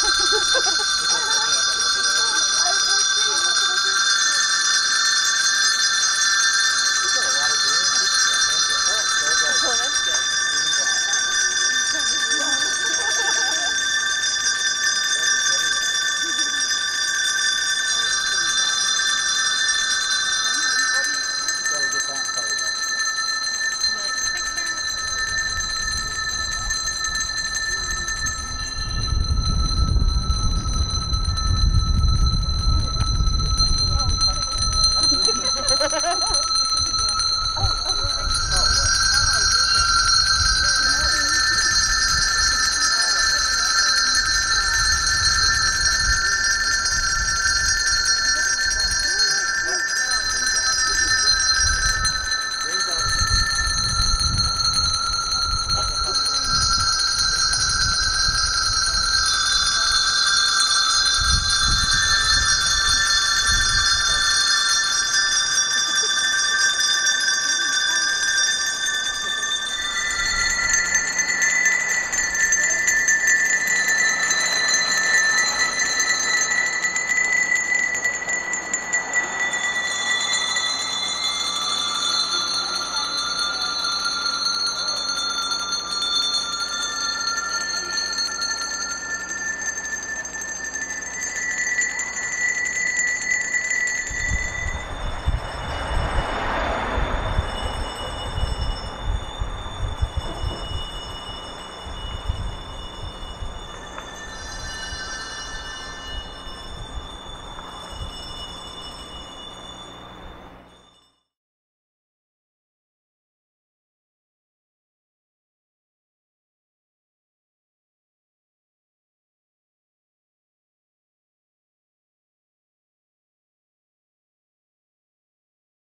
ハハハハ!